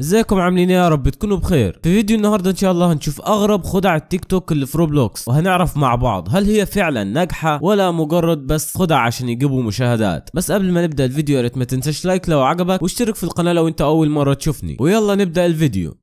ازيكم عاملين إيه يا رب؟ تكونوا بخير. في فيديو النهارده إن شاء الله هنشوف أغرب خدع التيك توك اللي في روبلوكس. وهنعرف مع بعض هل هي فعلا ناجحة ولا مجرد بس خدع عشان يجيبوا مشاهدات. بس قبل ما نبدأ الفيديو يا ريت ما تنساش لايك لو عجبك واشترك في القناة لو أنت أول مرة تشوفني. ويلا نبدأ الفيديو.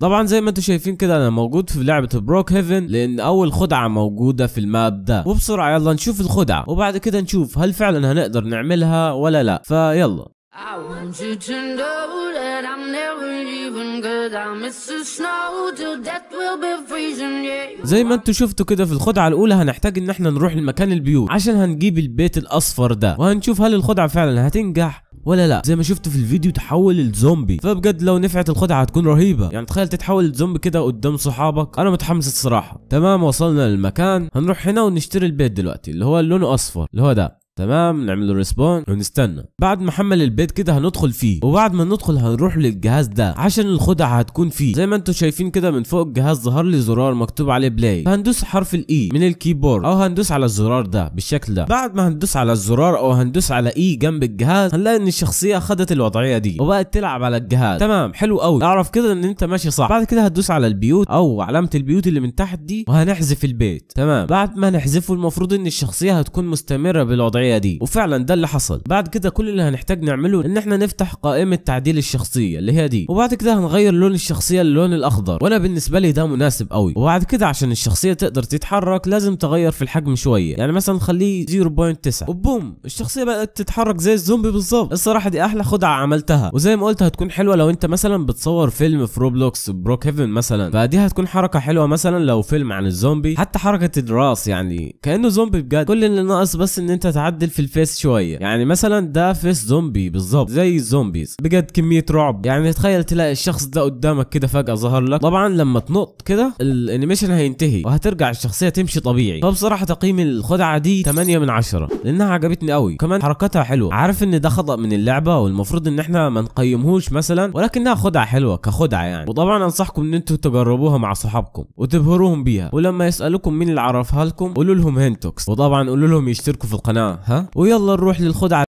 طبعا زي ما أنتم شايفين كده أنا موجود في لعبة بروك هيفن لأن أول خدعة موجودة في ال map ده. وبسرعة يلا نشوف الخدعة. وبعد كده نشوف هل فعلا هنقدر نعملها ولا لا. فيلا. I want you to know that I'm never leaving I'ma miss the snow till death will be freezing yeah زي ما أنتوا شفتوا كده في الخدعة الأولى هنحتاج إن إحنا نروح لمكان البيوت عشان هنجيب البيت الأصفر ده. وهنشوف هل الخدعة فعلا هتنجح ولا لا. زي ما شفتوا في الفيديو تحول لزومبي فبجد لو نفعت الخدعة هتكون رهيبة. يعني تخيل تتحول لزومبي كده قدام صحابك. أنا متحمس الصراحة. تمام وصلنا للمكان. هنروح هنا ونشتري البيت دلوقتي اللي هو لونه أصفر اللي هو ده. تمام؟ نعمل له respawn ونستنى. بعد ما حمل البيت كده هندخل فيه. وبعد ما ندخل هنروح للجهاز ده عشان الخدعة هتكون فيه. زي ما أنتم شايفين كده من فوق الجهاز ظهر لي زرار مكتوب عليه play فهندوس حرف ال E من الكيبورد. أو هندوس على الزرار ده بالشكل ده. بعد ما هندوس على الزرار أو هندوس على E جنب الجهاز هنلاقي إن الشخصية خدت الوضعية دي وبقت تلعب على الجهاز. تمام حلو قوي أعرف كده إن أنت ماشي صح. بعد كده هتدوس على البيوت أو علامة البيوت اللي من تحت دي وهنحذف البيت. تمام. بعد ما نحذفه المفروض إن الشخصية هتكون مستمرة بالوضعية دي. وفعلا ده اللي حصل. بعد كده كل اللي هنحتاج نعمله إن إحنا نفتح قائمة تعديل الشخصية اللي هي دي. وبعد كده هنغير لون الشخصية للون الأخضر. وأنا بالنسبة لي ده مناسب قوي وبعد كده عشان الشخصية تقدر تتحرك لازم تغير في الحجم شوية. يعني مثلا نخليه 0.9 وبوم! الشخصية بقت تتحرك زي الزومبي بالظبط. الصراحة دي أحلى خدعة عملتها. وزي ما قلت هتكون حلوة لو أنت مثلا بتصور فيلم في روبلوكس بروك هيفن مثلا. فدي هتكون حركة حلوة مثلا لو فيلم عن الزومبي. حتى حركة الراس يعني كأنه زومبي بجد. كل اللي ناقص بس إن أنت في ال face شوية. يعني مثلا ده face زومبي بالظبط زي ال zombies بجد كمية رعب. يعني تخيل تلاقي الشخص ده قدامك كده فجأة ظهر لك. طبعا لما تنط كده ال animation هينتهي وهترجع الشخصية تمشي طبيعي. فبصراحة تقييم الخدعة دي 8 من 10 لأنها عجبتني قوي كمان حركاتها حلوة. عارف إن ده خطأ من اللعبة والمفروض إن إحنا ما نقيمهوش مثلا ولكنها خدعة حلوة كخدعة يعني. وطبعا أنصحكم إن أنتوا تجربوها مع صحابكم وتبهروهم بيها. ولما يسألوكم مين اللي عرفها لكم قولوا لهم هنتوكس. وطبعا قولوا لهم يشتركوا في القناة. ها؟ ويلا نروح للخدعة.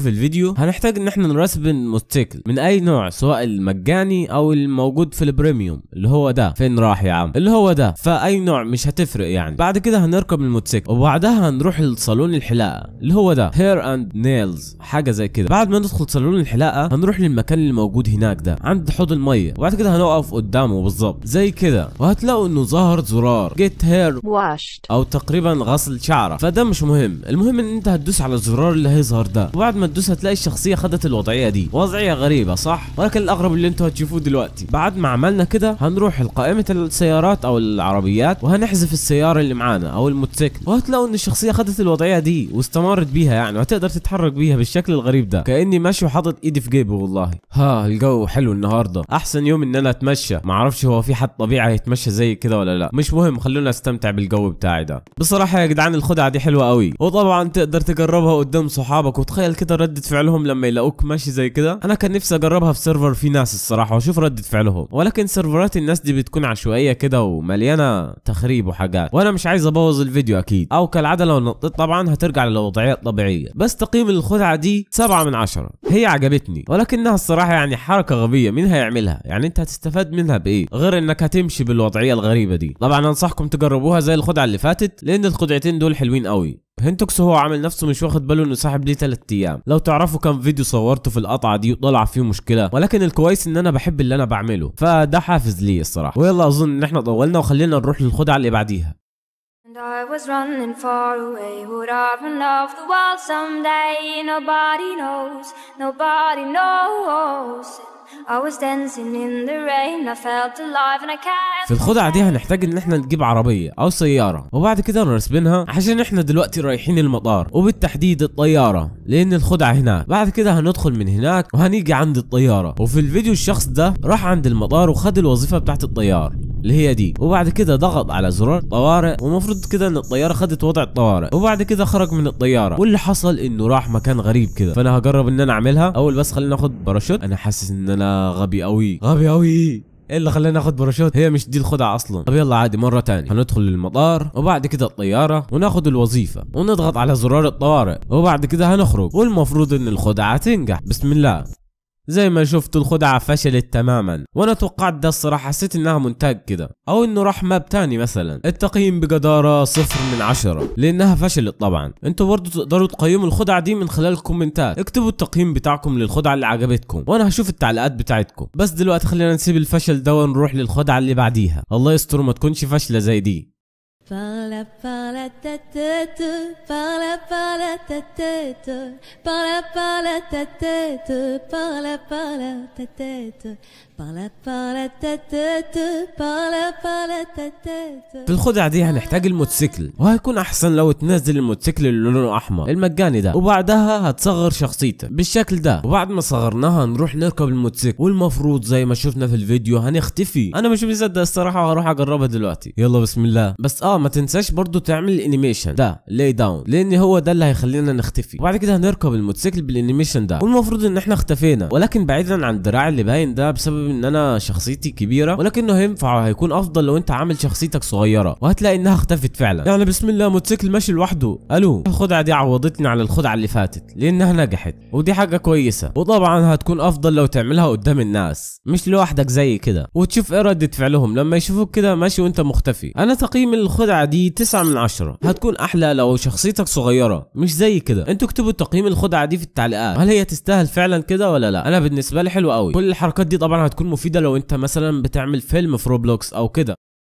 في الفيديو. هنحتاج إن إحنا ن respawn الموتوسيكل من أي نوع سواء المجاني أو الموجود في ال premium اللي هو ده. فين راح يا عم؟ اللي هو ده. فأي نوع مش هتفرق يعني. بعد كده هنركب الموتوسيكل وبعدها هنروح لصالون الحلاقة اللي هو ده. hair and nails حاجة زي كده. بعد ما ندخل صالون الحلاقة هنروح للمكان اللي موجود هناك ده عند حوض المية. وبعد كده هنقف قدامه بالظبط. زي كده. وهتلاقوا إنه ظهر زرار. get hair washed, أو تقريبا غسل شعره فده مش مهم. المهم إن أنت هتدوس على الزرار اللي هيظهر ده. وبعد ما تدوس هتلاقي الشخصية خدت الوضعية دي. وضعية غريبة صح؟ ولكن الاغرب اللي أنتوا هتشوفوه دلوقتي. بعد ما عملنا كده هنروح لقائمة السيارات أو العربيات وهنحذف السيارة اللي معانا أو الموتوسيكل. وهتلاقوا إن الشخصية خدت الوضعية دي واستمرت بيها يعني وهتقدر تتحرك بيها بالشكل الغريب ده. كأني ماشي وحاطط إيدي في جيبي والله. ها الجو حلو النهارده. أحسن يوم إن أنا أتمشى. ما أعرفش هو في حد طبيعي هيتمشى زي كده ولا لأ. مش مهم خلونا استمتع بالجو بتاعي ده. بصراحة يا جدعان الخدعة دي حلوة قوي وطبعا تقدر تجربها قدام صحابك وتخيل كده ردة فعلهم لما يلاقوك ماشي زي كده. أنا كان نفسي أجربها في server في ناس الصراحة وأشوف ردة فعلهم. ولكن server ات الناس دي بتكون عشوائية كده ومليانة تخريب وحاجات. وأنا مش عايز أبوظ الفيديو أكيد. أو كالعادة لو نطيت طبعا هترجع للوضعية الطبيعية. بس تقييم الخدعة دي 7 من 10 هي عجبتني. ولكنها الصراحة يعني حركة غبية. مين هيعملها؟ يعني أنت هتستفاد منها بإيه؟ غير إنك هتمشي بالوضعية الغريبة دي. طبعا أنصحكم تجربوها زي الخدعة اللي فاتت لأن الخدعتين دول حلوين قوي. هنتوكس هو عامل نفسه مش واخد باله إنه ساحب لي 3 أيام لو تعرفوا كم فيديو صورته في القطعة دي وطلع فيه مشكلة ولكن الكويس إن أنا بحب اللي أنا بعمله فده حافز لي الصراحة ويلا أظن إن إحنا طولنا وخلينا نروح للخدعة اللي بعديها And I was running far away. Would I run off the world someday? Nobody knows, nobody knows. في الخدعة دي هنحتاج إن إحنا نجيب عربية أو سيارة. وبعد كده نرسبنها عشان إحنا دلوقتي رايحين المطار. وبالتحديد الطيارة لأن الخدعة هناك. بعد كده هندخل من هناك وهنيجي عند الطيارة. وفي الفيديو الشخص ده راح عند المطار وخد الوظيفة بتاعت الطيار اللي هي دي. وبعد كده ضغط على زرار طوارئ ومفروض كده إن الطيارة خدت وضع الطوارئ. وبعد كده خرج من الطيارة. واللي حصل إنه راح مكان غريب كده. فأنا هجرب إن أنا أعملها. أول بس خلينا ناخد باراشوت. أنا حاسس إن أنا غبي قوي غبي قوي إيه اللي خلاني اخد باراشوت؟ هي مش دي الخدعة أصلا. طب يلا عادي مرة تانية. هندخل المطار وبعد كده الطيارة وناخد الوظيفة ونضغط على زرار الطوارئ وبعد كده هنخرج. والمفروض إن الخدعة تنجح. بسم الله. زي ما شفتوا الخدعة فشلت تماما. وأنا توقعت ده الصراحة حسيت إنها ممنتجة كده. أو إنه راح map تاني مثلا. التقييم بجدارة صفر من عشرة. لأنها فشلت طبعا. أنتوا برضو تقدروا تقيموا الخدعة دي من خلال ال comment ات. اكتبوا التقييم بتاعكم للخدعة اللي عجبتكم. وأنا هشوف التعليقات بتاعتكم. بس دلوقتي خلينا نسيب الفشل ده ونروح للخدعة اللي بعديها. الله يستر ما تكونش فاشلة زي دي. Par la par la ta tête, par la par la ta tête, par la par la ta tête, par la par la ta tête, في الخدعة دي هنحتاج الموتوسيكل. وهيكون أحسن لو تنزل الموتوسيكل اللي لونه أحمر. المجاني ده. وبعدها هتصغر شخصيتك. بالشكل ده. وبعد ما صغرناها هنروح نركب الموتوسيكل. والمفروض زي ما شفنا في الفيديو هنختفي. أنا مش مصدق الصراحة وهروح أجربها دلوقتي. يلا بسم الله. بس آه ما تنساش برضو تعمل الانيميشن. ده. لاي داون لأن هو ده اللي هيخلينا نختفي. وبعد كده هنركب الموتوسيكل بالانيميشن ده. والمفروض إن إحنا اختفينا. ولكن بعيدا عن الدراع اللي باين ده بسبب إن أنا شخصيتي كبيرة ولكنه هينفع وهيكون أفضل لو أنت عامل شخصيتك صغيرة وهتلاقي إنها اختفت فعلا. يعني بسم الله موتوسيكل ماشي لوحده. ألو؟ الخدعه دي عوضتني على الخدعة اللي فاتت لأنها نجحت ودي حاجة كويسة. وطبعا هتكون أفضل لو تعملها قدام الناس مش لوحدك زي كده. وتشوف إيه ردة فعلهم لما يشوفوك كده ماشي وأنت مختفي. أنا تقييم الخدعة دي 9 من 10 هتكون أحلى لو شخصيتك صغيرة مش زي كده. أنتوا اكتبوا تقييم الخدعة دي في التعليقات. هل هي تستاهل فعلا كده ولا لا؟ أنا بالنسبة لي حلو قوي كل الحركات دي طبعا هتكون مفيدة لو انت مثلا بتعمل فيلم في روبلوكس أو كده.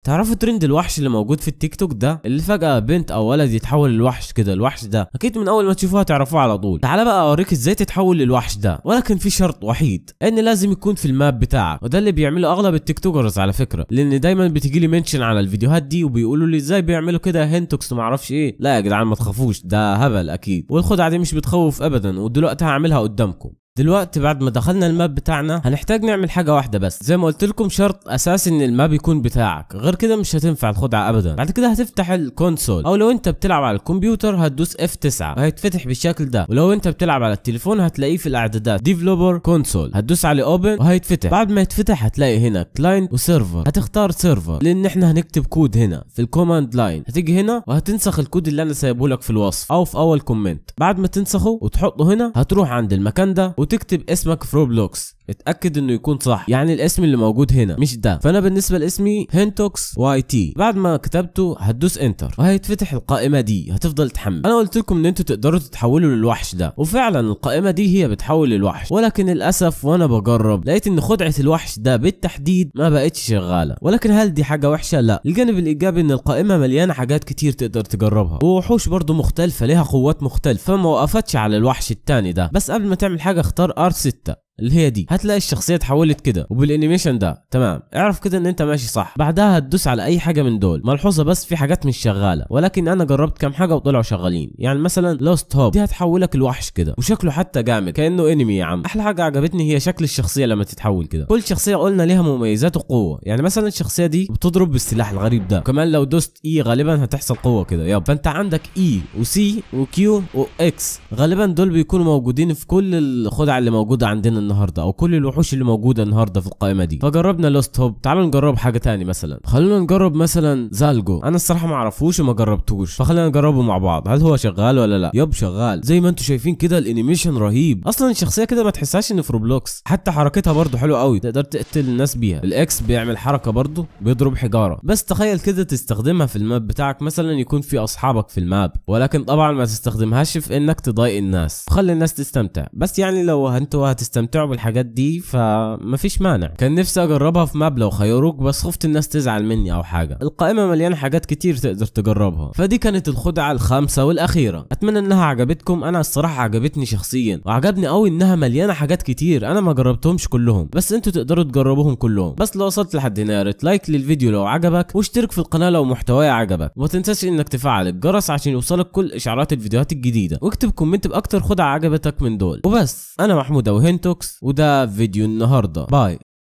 تعرفوا ترند الوحش اللي موجود في التيك توك ده؟ اللي فجأة بنت أو ولد يتحول للوحش كده الوحش ده. أكيد من أول ما تشوفوها تعرفوه على طول. تعال بقى أوريك إزاي تتحول للوحش ده. ولكن في شرط وحيد إن لازم يكون في ال map بتاعك. وده اللي بيعمله أغلب ال TikTokers على فكرة. لأن دايما بتجي لي mention على الفيديوهات دي وبيقولوا لي إزاي بيعملوا كده هنتوكس وما أعرفش إيه. لا يا جدعان ما تخافوش ده هبل أكيد. والخدعة دي مش بتخوف ابدا ودلوقتي هعملها قدامكم. دلوقتي بعد ما دخلنا ال map بتاعنا هنحتاج نعمل حاجة واحدة بس. زي ما قلت لكم شرط أساسي إن ال map يكون بتاعك. غير كده مش هتنفع الخدعة ابدا. بعد كده هتفتح ال console. أو لو أنت بتلعب على الكمبيوتر هتدوس F9. وهيتفتح بالشكل ده. ولو أنت بتلعب على التليفون هتلاقيه في الإعدادات. developer console هتدوس عليه open وهيتفتح. بعد ما يتفتح هتلاقي هنا client و server هتختار server لأن إحنا هنكتب كود هنا في ال command line هتيجي هنا وهتنسخ الكود اللي أنا سايبه لك في الوصف أو في أول comment بعد ما تنسخه وتحطه هنا هتروح عند المكان ده وتكتب اسمك في روبلوكس. اتأكد انه يكون صح. يعني الاسم اللي موجود هنا مش ده. فأنا بالنسبة لاسمي هنتوكس YT بعد ما كتبته هتدوس Enter وهيتفتح القائمة دي. هتفضل تحمل. أنا قلت لكم إن أنتوا تقدروا تتحولوا للوحش ده. وفعلا القائمة دي هي بتحول للوحش. ولكن للأسف وأنا بجرب لقيت إن خدعة الوحش ده بالتحديد ما بقتش شغالة. ولكن هل دي حاجة وحشة؟ لا. الجانب الإيجابي إن القائمة مليانة حاجات كتير تقدر تجربها. ووحوش برضو مختلفة ليها قوات مختلفة فما وقفتش على الوحش التاني ده. بس قبل ما تعمل حاجة اختار R 6 اللي هي دي. هتلاقي الشخصية اتحولت كده وبال animation ده تمام. اعرف كده إن أنت ماشي صح. بعدها هتدوس على أي حاجة من دول. ملحوظة بس في حاجات مش شغالة. ولكن أنا جربت كام حاجة وطلعوا شغالين. يعني مثلا Lost Hope دي هتحولك الوحش كده وشكله حتى جامد. كأنه انمي يا عم. أحلى حاجة عجبتني هي شكل الشخصية لما تتحول كده. كل شخصية قلنا ليها مميزات وقوة. يعني مثلا الشخصية دي بتضرب بالسلاح الغريب ده. وكمان لو دوست E غالبا هتحصل قوة كده. yep. فأنت عندك E و C و Q و X غالبا دول بيكونوا موجودين في كل الخدع اللي موجودة عندنا النهارده أو كل الوحوش اللي موجودة النهارده في القائمة دي. فجربنا Lost Hope. تعالوا نجرب حاجة تاني مثلا. خلونا نجرب مثلا Zalgo. أنا الصراحة ما أعرفوش وما جربتوش. فخلينا نجربه مع بعض. هل هو شغال ولا لا؟ yep شغال. زي ما أنتم شايفين كده ال animation رهيب. أصلا الشخصية كده ما تحسهاش إن في روبلوكس حتى حركتها برضو حلوة قوي تقدر تقتل الناس بيها. ال X بيعمل حركة برضو بيضرب حجارة. بس تخيل كده تستخدمها في ال map بتاعك. مثلا يكون في أصحابك في ال map. ولكن طبعا ما تستخدمهاش في إنك تضايق الناس. خلي الناس تستمتع. بس يعني لو أنتوا هتستمتعوا بالحاجات دي فما فيش مانع. كان نفسي أجربها في map لو خيروك بس خفت الناس تزعل مني أو حاجة. القائمة مليانة حاجات كتير تقدر تجربها. فدي كانت الخدعة الخامسة والأخيرة. أتمنى إنها عجبتكم. أنا الصراحة عجبتني شخصيا وعجبني قوي إنها مليانة حاجات كتير. أنا ما جربتهمش كلهم بس أنتوا تقدروا تجربوهم كلهم. بس لو وصلت لحد هنا يا ريت like للفيديو لو عجبك واشترك في القناة لو محتواي عجبك. وما تنساش إنك تفعل الجرس عشان يوصلك كل إشعارات الفيديوهات الجديدة. واكتب comment بأكتر خدعة عجبتك من دول. وبس أنا محمود أو هنتوكس وده فيديو النهارده. bye.